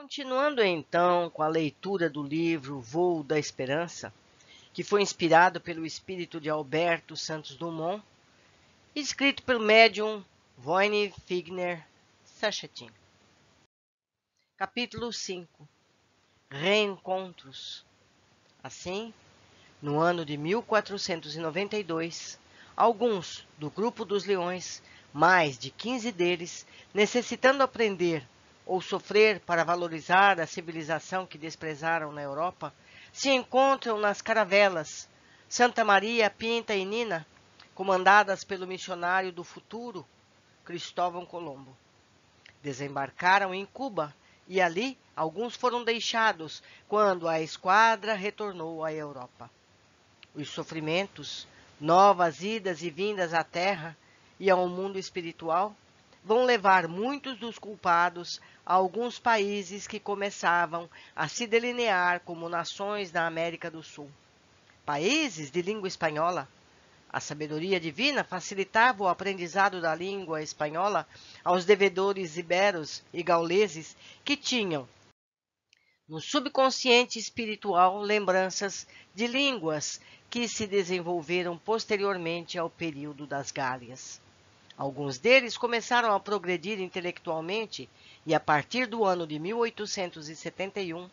Continuando então com a leitura do livro Voo da Esperança, que foi inspirado pelo espírito de Alberto Santos Dumont, escrito pelo médium Voine Figner Sachetin. Capítulo 5 Reencontros Assim, no ano de 1492, alguns do grupo dos leões, mais de 15 deles, necessitando aprender ou sofrer para valorizar a civilização que desprezaram na Europa, se encontram nas caravelas Santa Maria, Pinta e Nina, comandadas pelo missionário do futuro, Cristóvão Colombo. Desembarcaram em Cuba e ali alguns foram deixados quando a esquadra retornou à Europa. Os sofrimentos, novas idas e vindas à terra e ao mundo espiritual vão levar muitos dos culpados a alguns países que começavam a se delinear como nações da América do Sul. Países de língua espanhola. A sabedoria divina facilitava o aprendizado da língua espanhola aos devedores iberos e gauleses que tinham no subconsciente espiritual lembranças de línguas que se desenvolveram posteriormente ao período das Gálias. Alguns deles começaram a progredir intelectualmente e, a partir do ano de 1871,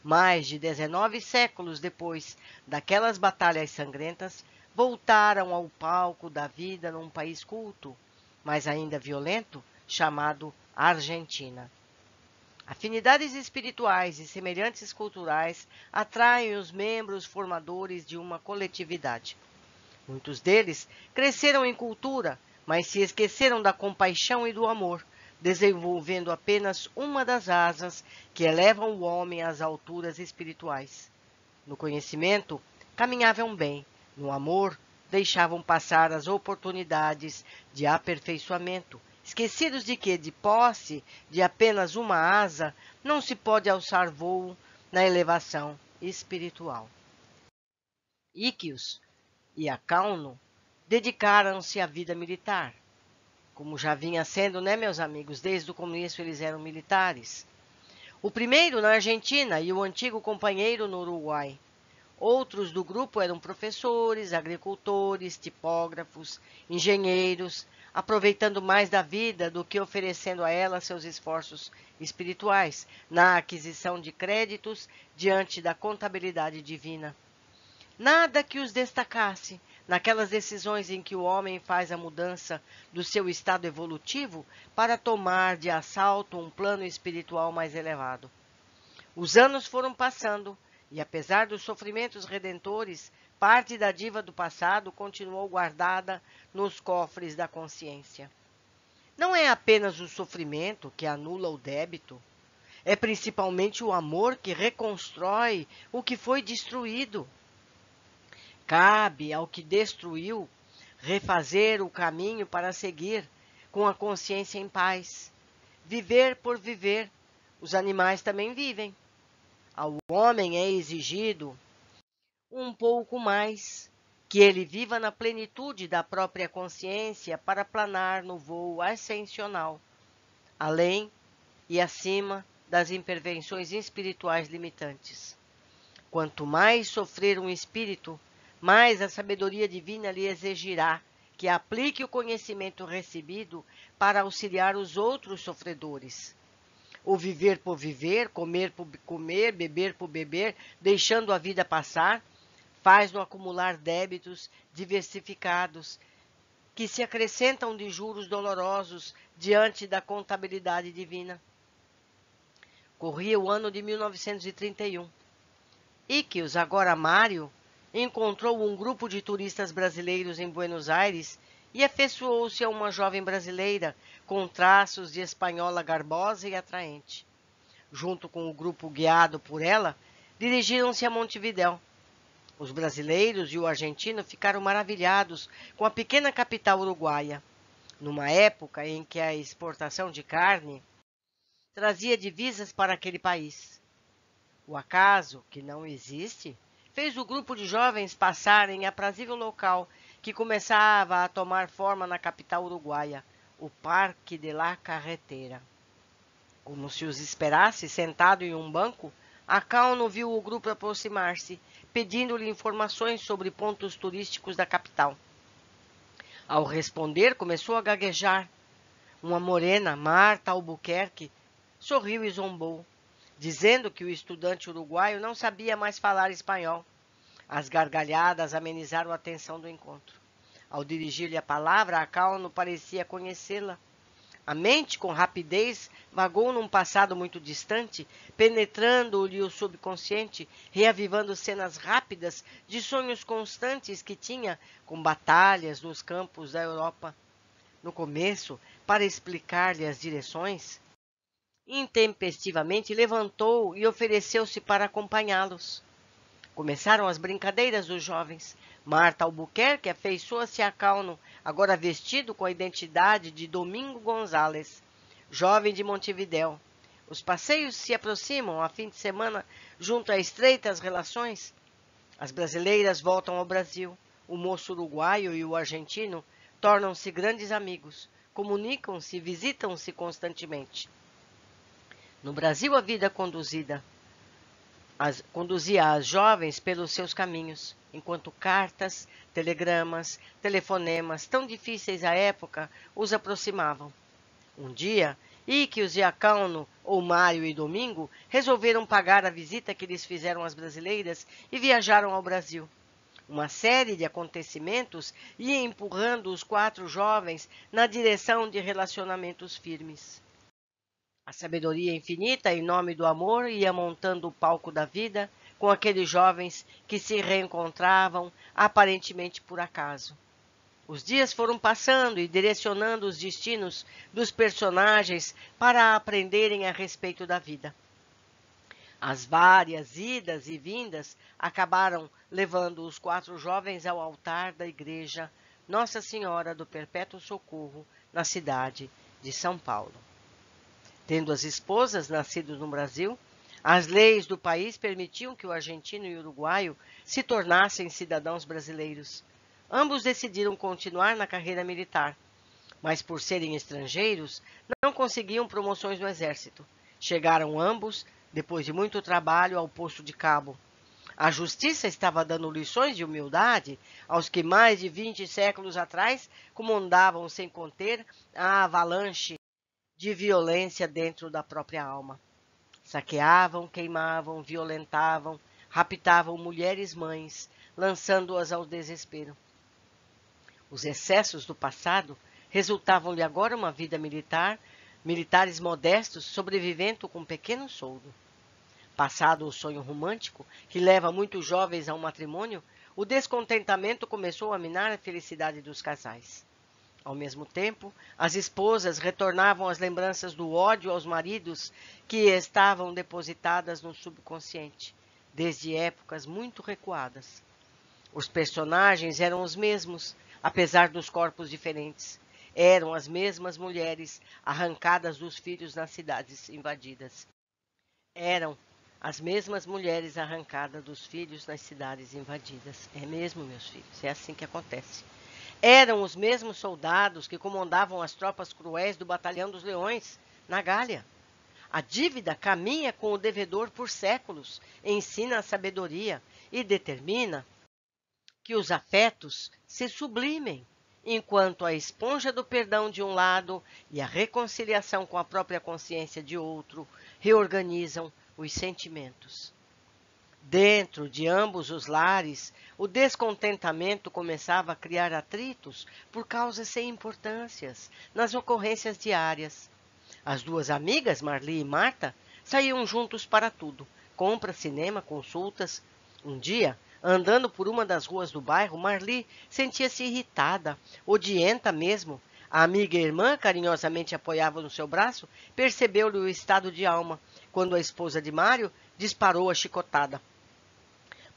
mais de 19 séculos depois daquelas batalhas sangrentas, voltaram ao palco da vida num país culto, mas ainda violento, chamado Argentina. Afinidades espirituais e semelhantes culturais atraem os membros formadores de uma coletividade. Muitos deles cresceram em cultura, mas se esqueceram da compaixão e do amor, desenvolvendo apenas uma das asas que elevam o homem às alturas espirituais. No conhecimento, caminhavam bem, no amor, deixavam passar as oportunidades de aperfeiçoamento, esquecidos de que, de posse de apenas uma asa, não se pode alçar voo na elevação espiritual. Íquios e Acauno dedicaram-se à vida militar. Como já vinha sendo, né, meus amigos? Desde o começo eles eram militares. O primeiro na Argentina e o antigo companheiro no Uruguai. Outros do grupo eram professores, agricultores, tipógrafos, engenheiros, aproveitando mais da vida do que oferecendo a ela seus esforços espirituais na aquisição de créditos diante da contabilidade divina. Nada que os destacasse, naquelas decisões em que o homem faz a mudança do seu estado evolutivo para tomar de assalto um plano espiritual mais elevado. Os anos foram passando e, apesar dos sofrimentos redentores, parte da diva do passado continuou guardada nos cofres da consciência. Não é apenas o sofrimento que anula o débito, é principalmente o amor que reconstrói o que foi destruído. Cabe ao que destruiu refazer o caminho para seguir com a consciência em paz. Viver por viver. Os animais também vivem. Ao homem é exigido um pouco mais, que ele viva na plenitude da própria consciência para planar no voo ascensional, além e acima das intervenções espirituais limitantes. Quanto mais sofrer um espírito, mais a sabedoria divina lhe exigirá que aplique o conhecimento recebido para auxiliar os outros sofredores. O viver por viver, comer por comer, beber por beber, deixando a vida passar, faz-no acumular débitos diversificados que se acrescentam de juros dolorosos diante da contabilidade divina. Corria o ano de 1931. Iquios, agora Mário, encontrou um grupo de turistas brasileiros em Buenos Aires e afeiçoou-se a uma jovem brasileira com traços de espanhola garbosa e atraente. Junto com o grupo guiado por ela, dirigiram-se a Montevidéu. Os brasileiros e o argentino ficaram maravilhados com a pequena capital uruguaia, numa época em que a exportação de carne trazia divisas para aquele país. O acaso, que não existe, fez o grupo de jovens passar em aprazível local que começava a tomar forma na capital uruguaia, o Parque de la Carretera. Como se os esperasse sentado em um banco, Acauno viu o grupo aproximar-se, pedindo-lhe informações sobre pontos turísticos da capital. Ao responder, começou a gaguejar. Uma morena, Marta Albuquerque, sorriu e zombou, dizendo que o estudante uruguaio não sabia mais falar espanhol. As gargalhadas amenizaram a tensão do encontro. Ao dirigir-lhe a palavra, Acauno parecia conhecê-la. A mente, com rapidez, vagou num passado muito distante, penetrando-lhe o subconsciente, reavivando cenas rápidas de sonhos constantes que tinha com batalhas nos campos da Europa. No começo, para explicar-lhe as direções, intempestivamente levantou e ofereceu-se para acompanhá-los. Começaram as brincadeiras dos jovens. Marta Albuquerque afeiçoa-se a Cauno, agora vestido com a identidade de Domingo Gonzalez, jovem de Montevidéu. Os passeios se aproximam a fim de semana junto a estreitas relações. As brasileiras voltam ao Brasil. O moço uruguaio e o argentino tornam-se grandes amigos, comunicam-se e visitam-se constantemente. No Brasil, a vida conduzida as, conduzia as jovens pelos seus caminhos, enquanto cartas, telegramas, telefonemas, tão difíceis à época, os aproximavam. Um dia, Iquios e Acauno, ou Mário e Domingo, resolveram pagar a visita que lhes fizeram as brasileiras e viajaram ao Brasil. Uma série de acontecimentos ia empurrando os quatro jovens na direção de relacionamentos firmes. A sabedoria infinita, em nome do amor, ia montando o palco da vida com aqueles jovens que se reencontravam aparentemente por acaso. Os dias foram passando e direcionando os destinos dos personagens para aprenderem a respeito da vida. As várias idas e vindas acabaram levando os quatro jovens ao altar da igreja Nossa Senhora do Perpétuo Socorro, na cidade de São Paulo. Tendo as esposas nascido no Brasil, as leis do país permitiam que o argentino e o uruguaio se tornassem cidadãos brasileiros. Ambos decidiram continuar na carreira militar, mas por serem estrangeiros, não conseguiam promoções no exército. Chegaram ambos, depois de muito trabalho, ao posto de cabo. A justiça estava dando lições de humildade aos que mais de vinte séculos atrás comandavam sem conter a avalanche de violência dentro da própria alma. Saqueavam, queimavam, violentavam, raptavam mulheres mães, lançando-as ao desespero. Os excessos do passado resultavam-lhe agora uma vida militar, militares modestos sobrevivendo com um pequeno soldo. Passado o sonho romântico, que leva muitos jovens ao matrimônio, o descontentamento começou a minar a felicidade dos casais. Ao mesmo tempo, as esposas retornavam as lembranças do ódio aos maridos que estavam depositadas no subconsciente, desde épocas muito recuadas. Os personagens eram os mesmos, apesar dos corpos diferentes. Eram as mesmas mulheres arrancadas dos filhos nas cidades invadidas. Eram as mesmas mulheres arrancadas dos filhos nas cidades invadidas. É mesmo, meus filhos, é assim que acontece. Eram os mesmos soldados que comandavam as tropas cruéis do Batalhão dos Leões, na Gália. A dívida caminha com o devedor por séculos, ensina a sabedoria e determina que os afetos se sublimem, enquanto a esponja do perdão de um lado e a reconciliação com a própria consciência de outro reorganizam os sentimentos. Dentro de ambos os lares, o descontentamento começava a criar atritos por causas sem importâncias nas ocorrências diárias. As duas amigas, Marli e Marta, saíam juntos para tudo: compra, cinema, consultas. Um dia, andando por uma das ruas do bairro, Marli sentia-se irritada, odienta mesmo. A amiga e irmã, carinhosamente apoiava no seu braço, percebeu-lhe o estado de alma, quando a esposa de Mário disparou a chicotada.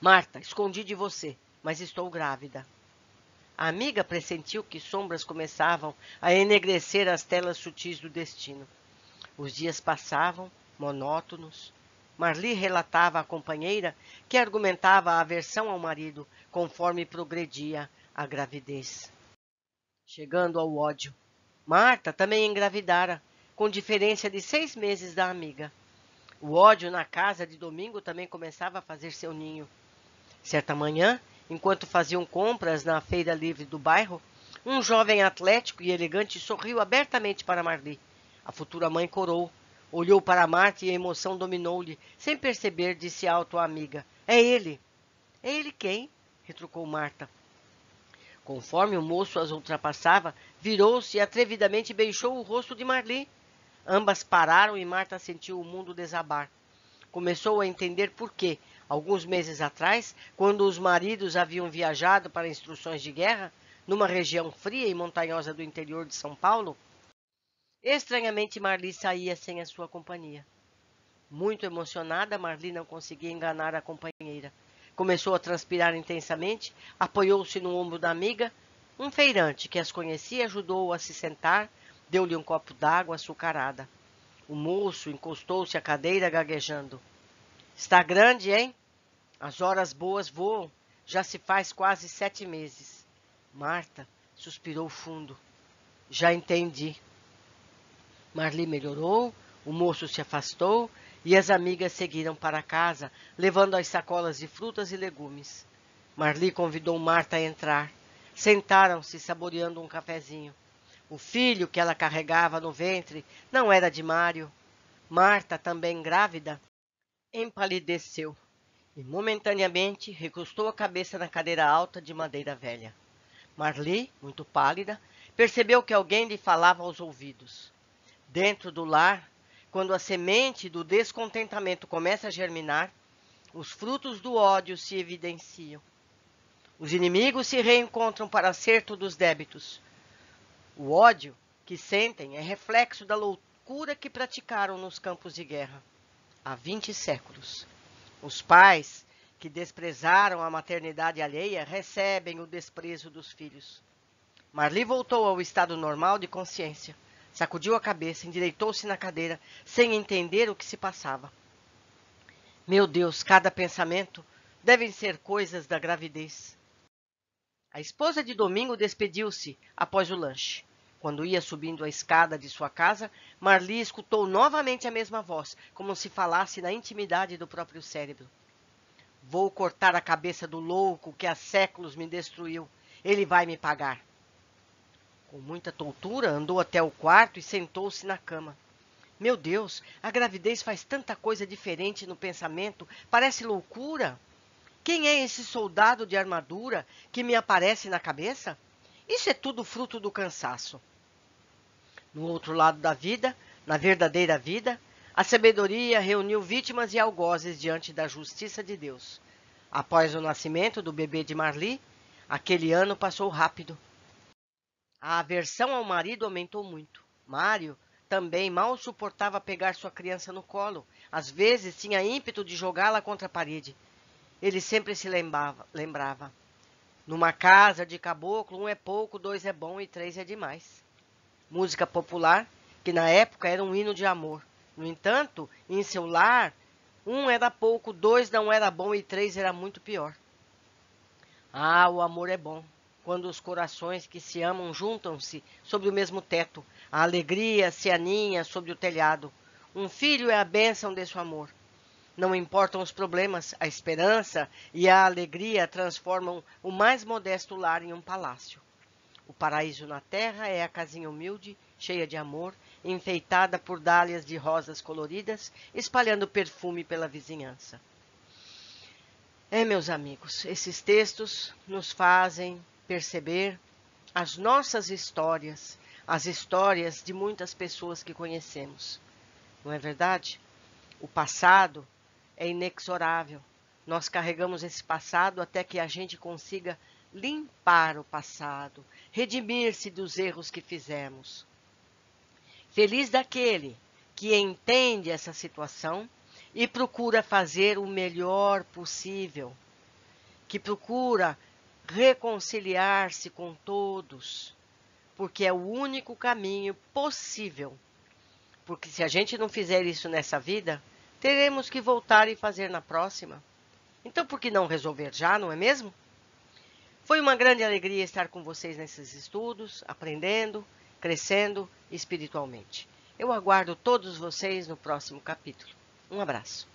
Marta, escondi de você, mas estou grávida. A amiga pressentiu que sombras começavam a enegrecer as telas sutis do destino. Os dias passavam, monótonos. Marli relatava à companheira que argumentava a aversão ao marido conforme progredia a gravidez. Chegando ao ódio. Marta também engravidara, com diferença de seis meses da amiga. O ódio na casa de domingo também começava a fazer seu ninho. Certa manhã, enquanto faziam compras na feira livre do bairro, um jovem atlético e elegante sorriu abertamente para Marli. A futura mãe corou, olhou para Marta e a emoção dominou-lhe. Sem perceber, disse alto à amiga: É ele. É ele quem? retrucou Marta. Conforme o moço as ultrapassava, virou-se e atrevidamente beijou o rosto de Marli. Ambas pararam e Marta sentiu o mundo desabar. Começou a entender por quê, alguns meses atrás, quando os maridos haviam viajado para instruções de guerra, numa região fria e montanhosa do interior de São Paulo, estranhamente Marli saía sem a sua companhia. Muito emocionada, Marli não conseguia enganar a companheira. Começou a transpirar intensamente, apoiou-se no ombro da amiga. Um feirante que as conhecia ajudou-a a se sentar, deu-lhe um copo d'água açucarada. O moço encostou-se à cadeira gaguejando. Está grande, hein? As horas boas voam. Já se faz quase sete meses. Marta suspirou fundo. Já entendi. Marli melhorou, o moço se afastou e as amigas seguiram para casa, levando as sacolas de frutas e legumes. Marli convidou Marta a entrar. Sentaram-se saboreando um cafezinho. O filho que ela carregava no ventre não era de Mário. Marta, também grávida, empalideceu e momentaneamente recostou a cabeça na cadeira alta de madeira velha. Marli, muito pálida, percebeu que alguém lhe falava aos ouvidos. Dentro do lar, quando a semente do descontentamento começa a germinar, os frutos do ódio se evidenciam. Os inimigos se reencontram para acerto dos débitos. O ódio que sentem é reflexo da loucura que praticaram nos campos de guerra há 20 séculos. Os pais que desprezaram a maternidade alheia recebem o desprezo dos filhos. Marli voltou ao estado normal de consciência. Sacudiu a cabeça, endireitou-se na cadeira, sem entender o que se passava. Meu Deus, cada pensamento devem ser coisas da gravidez. A esposa de Domingo despediu-se após o lanche. Quando ia subindo a escada de sua casa, Marli escutou novamente a mesma voz, como se falasse na intimidade do próprio cérebro. Vou cortar a cabeça do louco que há séculos me destruiu. Ele vai me pagar. Com muita tontura, andou até o quarto e sentou-se na cama. Meu Deus, a gravidez faz tanta coisa diferente no pensamento, parece loucura. Quem é esse soldado de armadura que me aparece na cabeça? Isso é tudo fruto do cansaço. No outro lado da vida, na verdadeira vida, a sabedoria reuniu vítimas e algozes diante da justiça de Deus. Após o nascimento do bebê de Marli, aquele ano passou rápido. A aversão ao marido aumentou muito. Mário também mal suportava pegar sua criança no colo. Às vezes tinha ímpeto de jogá-la contra a parede. Ele sempre se lembrava, lembrava. Numa casa de caboclo, um é pouco, dois é bom e três é demais. Música popular, que na época era um hino de amor. No entanto, em seu lar, um era pouco, dois não era bom e três era muito pior. Ah, o amor é bom quando os corações que se amam juntam-se sobre o mesmo teto. A alegria se aninha sobre o telhado. Um filho é a bênção desse amor. Não importam os problemas, a esperança e a alegria transformam o mais modesto lar em um palácio. O paraíso na terra é a casinha humilde, cheia de amor, enfeitada por dálias de rosas coloridas, espalhando perfume pela vizinhança. É, meus amigos, esses textos nos fazem perceber as nossas histórias, as histórias de muitas pessoas que conhecemos. Não é verdade? O passado é inexorável. Nós carregamos esse passado até que a gente consiga limpar o passado, redimir-se dos erros que fizemos. Feliz daquele que entende essa situação e procura fazer o melhor possível, que procura reconciliar-se com todos, porque é o único caminho possível. Porque se a gente não fizer isso nessa vida, teremos que voltar e fazer na próxima. Então, por que não resolver já, não é mesmo? Foi uma grande alegria estar com vocês nesses estudos, aprendendo, crescendo espiritualmente. Eu aguardo todos vocês no próximo capítulo. Um abraço.